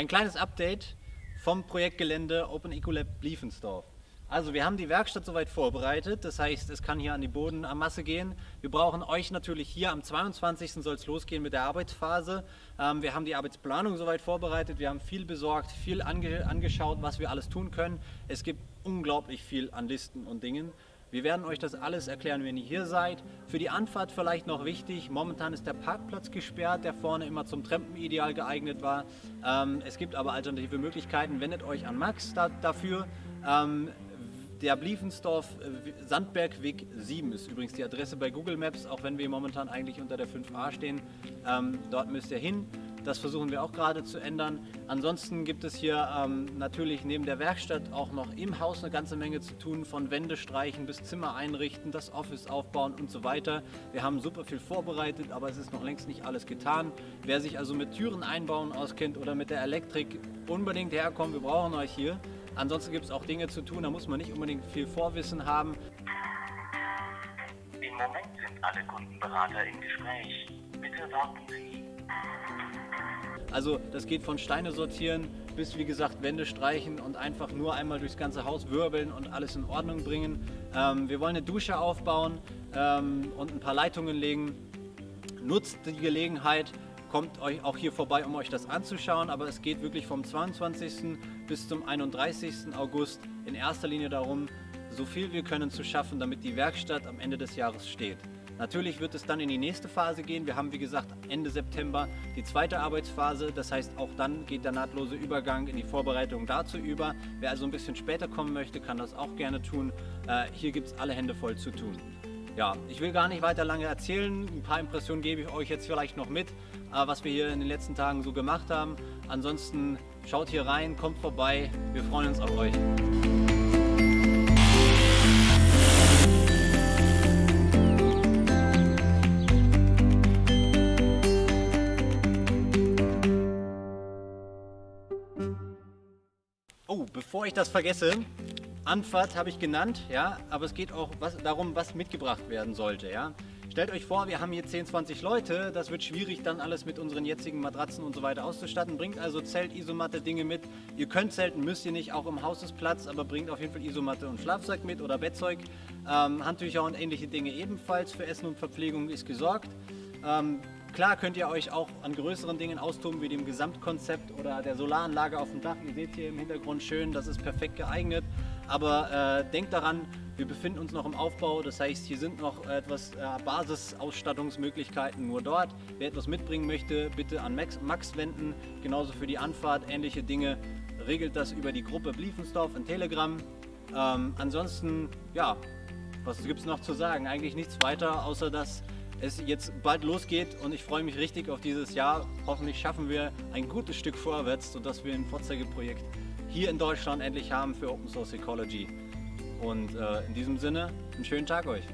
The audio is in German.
Ein kleines Update vom Projektgelände Open Ecolab Bliefensdorf. Also wir haben die Werkstatt soweit vorbereitet, das heißt es kann hier an die Bodenmasse gehen. Wir brauchen euch natürlich hier, am 22. soll es losgehen mit der Arbeitsphase. Ähm, wir haben die Arbeitsplanung soweit vorbereitet, wir haben viel besorgt, viel ange angeschaut, was wir alles tun können. Es gibt unglaublich viel an Listen und Dingen. Wir werden euch das alles erklären, wenn ihr hier seid. Für die Anfahrt vielleicht noch wichtig, momentan ist der Parkplatz gesperrt, der vorne immer zum Trampen ideal geeignet war. Ähm, es gibt aber alternative Möglichkeiten, wendet euch an Max da, dafür. Ähm, der Bliefensdorf äh, Sandbergweg 7 ist übrigens die Adresse bei Google Maps, auch wenn wir momentan eigentlich unter der 5a stehen. Ähm, dort müsst ihr hin. Das versuchen wir auch gerade zu ändern. Ansonsten gibt es hier ähm, natürlich neben der Werkstatt auch noch im Haus eine ganze Menge zu tun, von Wände streichen bis Zimmer einrichten, das Office aufbauen und so weiter. Wir haben super viel vorbereitet, aber es ist noch längst nicht alles getan. Wer sich also mit Türen einbauen auskennt oder mit der Elektrik, unbedingt herkommen, wir brauchen euch hier. Ansonsten gibt es auch Dinge zu tun, da muss man nicht unbedingt viel Vorwissen haben. Im Moment sind alle Kundenberater im Gespräch. Bitte warten Sie. Also das geht von Steine sortieren bis wie gesagt Wände streichen und einfach nur einmal durchs ganze Haus wirbeln und alles in Ordnung bringen. Ähm, wir wollen eine Dusche aufbauen ähm, und ein paar Leitungen legen. Nutzt die Gelegenheit, kommt euch auch hier vorbei, um euch das anzuschauen. Aber es geht wirklich vom 22. bis zum 31. August in erster Linie darum, so viel wir können zu schaffen, damit die Werkstatt am Ende des Jahres steht. Natürlich wird es dann in die nächste Phase gehen. Wir haben, wie gesagt, Ende September die zweite Arbeitsphase. Das heißt, auch dann geht der nahtlose Übergang in die Vorbereitung dazu über. Wer also ein bisschen später kommen möchte, kann das auch gerne tun. Äh, hier gibt es alle Hände voll zu tun. Ja, ich will gar nicht weiter lange erzählen. Ein paar Impressionen gebe ich euch jetzt vielleicht noch mit, äh, was wir hier in den letzten Tagen so gemacht haben. Ansonsten schaut hier rein, kommt vorbei. Wir freuen uns auf euch. Bevor ich das vergesse, Anfahrt habe ich genannt, ja, aber es geht auch was, darum, was mitgebracht werden sollte, ja. Stellt euch vor, wir haben hier 10, 20 Leute, das wird schwierig dann alles mit unseren jetzigen Matratzen und so weiter auszustatten. Bringt also Zelt, Isomatte, Dinge mit. Ihr könnt zelten, müsst ihr nicht, auch im Haus ist Platz, aber bringt auf jeden Fall Isomatte und Schlafsack mit oder Bettzeug. Ähm, Handtücher und ähnliche Dinge ebenfalls. Für Essen und Verpflegung ist gesorgt. Ähm, Klar könnt ihr euch auch an größeren Dingen austoben, wie dem Gesamtkonzept oder der Solaranlage auf dem Dach. Ihr seht hier im Hintergrund schön, das ist perfekt geeignet. Aber äh, denkt daran, wir befinden uns noch im Aufbau, das heißt, hier sind noch etwas äh, Basisausstattungsmöglichkeiten nur dort. Wer etwas mitbringen möchte, bitte an Max, Max wenden. Genauso für die Anfahrt, ähnliche Dinge. Regelt das über die Gruppe Bliefensdorf in Telegram. Ähm, ansonsten, ja, was gibt es noch zu sagen? Eigentlich nichts weiter, außer dass es jetzt bald losgeht und ich freue mich richtig auf dieses Jahr. Hoffentlich schaffen wir ein gutes Stück vorwärts, sodass wir ein Vorzeigeprojekt hier in Deutschland endlich haben für Open Source Ecology. Und äh, in diesem Sinne, einen schönen Tag euch.